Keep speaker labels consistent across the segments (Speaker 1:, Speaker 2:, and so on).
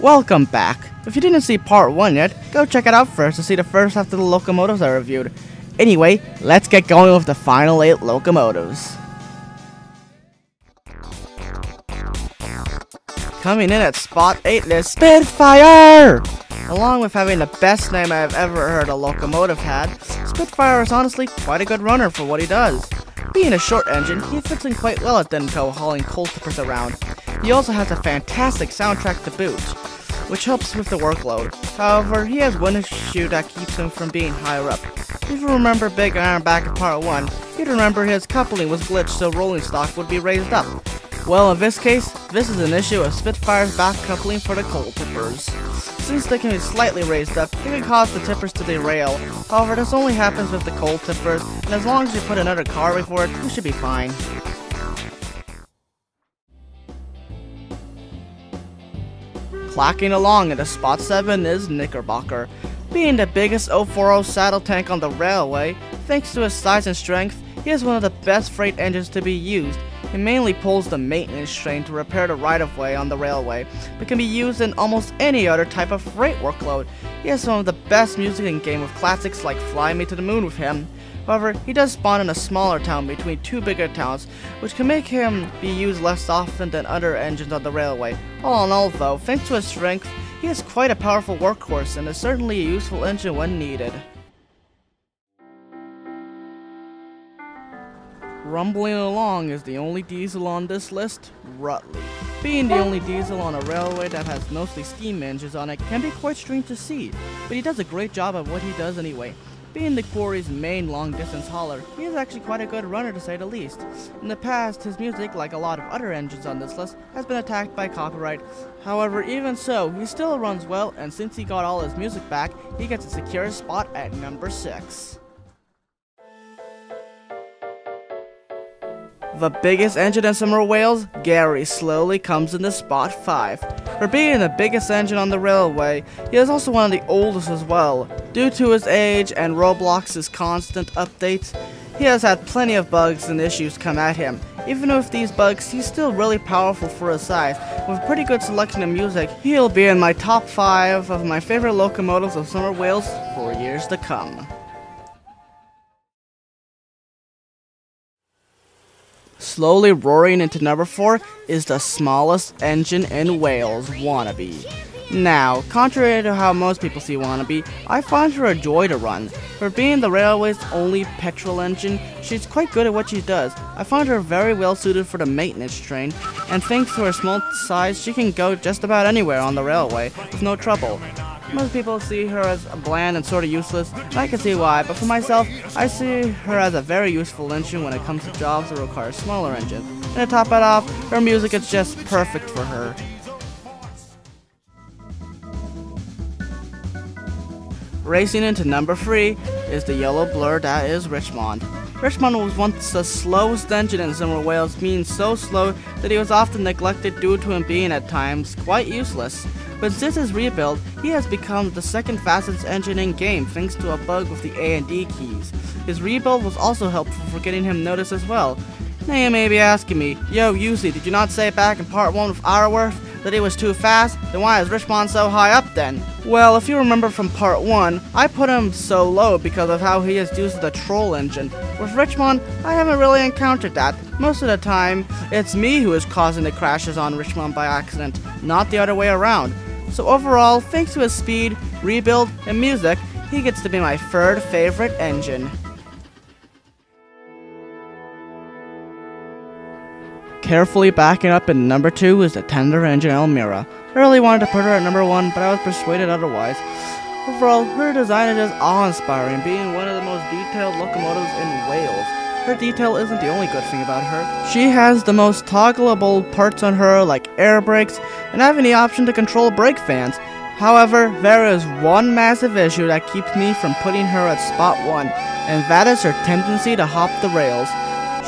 Speaker 1: Welcome back. If you didn't see part 1 yet, go check it out first to see the first half of the locomotives I reviewed. Anyway, let's get going with the final 8 locomotives. Coming in at spot 8 is Spitfire! Along with having the best name I've ever heard a locomotive had, Spitfire is honestly quite a good runner for what he does. Being a short engine, he fits in quite well at Denko hauling coal tippers around. He also has a fantastic soundtrack to boot, which helps with the workload. However, he has one issue that keeps him from being higher up. If you remember Big Iron back in part 1, you'd remember his coupling was glitched so rolling stock would be raised up. Well, in this case, this is an issue of Spitfire's back coupling for the coal tippers. Since they can be slightly raised up, it can cause the tippers to derail. However, this only happens with the coal tippers, and as long as you put another car before it, you should be fine. Clacking along the spot 7 is Knickerbocker. Being the biggest 040 saddle tank on the railway, thanks to his size and strength, he is one of the best freight engines to be used. He mainly pulls the maintenance train to repair the right-of-way on the railway, but can be used in almost any other type of freight workload. He has some of the best music in game with classics like Fly Me to the Moon with him. However, he does spawn in a smaller town between two bigger towns, which can make him be used less often than other engines on the railway. All in all though, thanks to his strength, he is quite a powerful workhorse and is certainly a useful engine when needed. Rumbling along is the only diesel on this list, Rutley. Being the only diesel on a railway that has mostly steam engines on it can be quite strange to see, but he does a great job at what he does anyway. Being the quarry's main long-distance hauler, he is actually quite a good runner to say the least. In the past, his music, like a lot of other engines on this list, has been attacked by copyright. However, even so, he still runs well, and since he got all his music back, he gets a secure spot at number 6. The biggest engine in Somewhere Wales, Gary, slowly comes into spot 5. For being the biggest engine on the railway, he is also one of the oldest as well. Due to his age and Roblox's constant updates, he has had plenty of bugs and issues come at him. Even with these bugs, he's still really powerful for his size. With a pretty good selection of music, he'll be in my top 5 of my favorite locomotives of Somewhere Wales for years to come. Slowly roaring into number 4 is the smallest engine in Wales, Wannabe. Now, contrary to how most people see Wannabe, I find her a joy to run. For being the railway's only petrol engine, she's quite good at what she does. I find her very well suited for the maintenance train, and thanks to her small size, she can go just about anywhere on the railway with no trouble. Most people see her as bland and sort of useless, and I can see why, but for myself, I see her as a very useful engine when it comes to jobs that require smaller engines. And to top it off, her music is just perfect for her. Racing into number 3 is the yellow blur that is Richmond. Richmond was once the slowest engine in Somewhere Wales, being so slow that he was often neglected due to him being at times quite useless. But since his rebuild, he has become the second fastest engine in game thanks to a bug with the A and D keys. His rebuild was also helpful for getting him noticed as well. Now you may be asking me, yo Yuzi, did you not say back in part 1 with Arworth that he was too fast? Then why is Richmond so high up then? Well, if you remember from part 1, I put him so low because of how he is used to the troll engine. With Richmond, I haven't really encountered that. Most of the time, it's me who is causing the crashes on Richmond by accident, not the other way around. So overall, thanks to his speed, rebuild, and music, he gets to be my third favorite engine. Carefully backing up in number 2 is the tender engine Elmira. I really wanted to put her at number 1, but I was persuaded otherwise. Overall, her design is just awe-inspiring, being one of the most detailed locomotives in Wales. Her detail isn't the only good thing about her. She has the most toggleable parts on her, like air brakes, and having the option to control brake fans. However, there is one massive issue that keeps me from putting her at spot 1, and that is her tendency to hop the rails.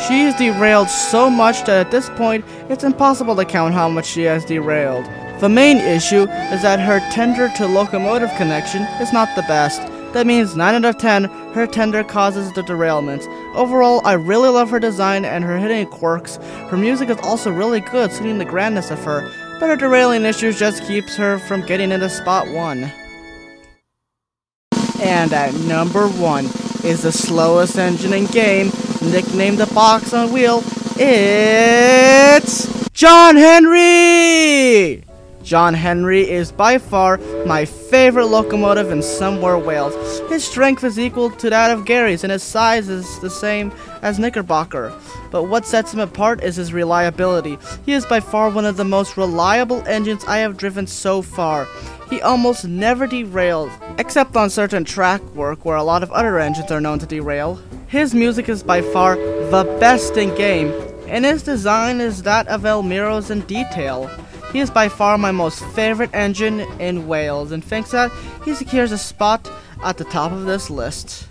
Speaker 1: She is derailed so much that at this point, it's impossible to count how much she has derailed. The main issue is that her tender to locomotive connection is not the best. That means 9 out of 10, her tender causes the derailments. Overall, I really love her design and her hitting quirks. Her music is also really good, suiting the grandness of her. but her derailing issues just keeps her from getting into spot one. And at number one is the slowest engine in game, nicknamed the box on wheel. It's John Henry! John Henry is by far my favorite locomotive in Somewhere Wales. His strength is equal to that of Gary's and his size is the same as Knickerbocker. But what sets him apart is his reliability. He is by far one of the most reliable engines I have driven so far. He almost never derails, except on certain track work where a lot of other engines are known to derail. His music is by far the best in game, and his design is that of Elmira's in detail. He is by far my most favorite engine in Wales and thinks that he secures a spot at the top of this list.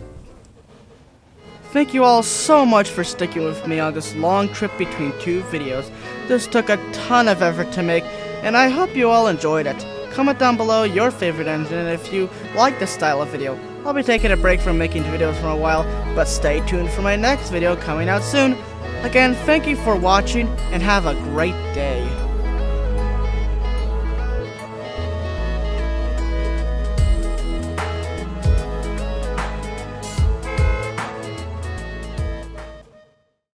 Speaker 1: Thank you all so much for sticking with me on this long trip between two videos. This took a ton of effort to make, and I hope you all enjoyed it. Comment down below your favorite engine and if you like this style of video. I'll be taking a break from making videos for a while, but stay tuned for my next video coming out soon. Again, thank you for watching, and have a great day.